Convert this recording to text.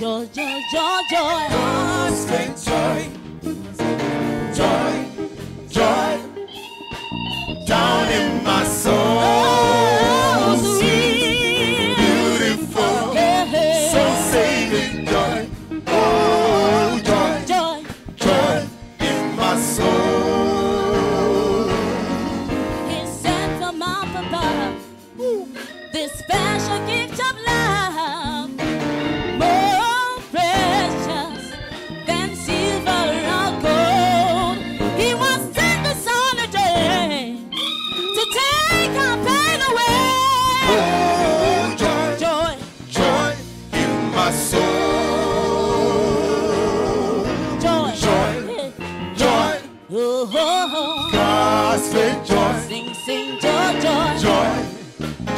joy, joy, joy, joy. Constant joy, joy, joy, down in my soul. Oh, sweet, beautiful, so saving joy. Oh, joy, joy, joy in my soul. Sent This. Oh, oh, oh. God's great joy. Sing, sing, joy, joy. Joy.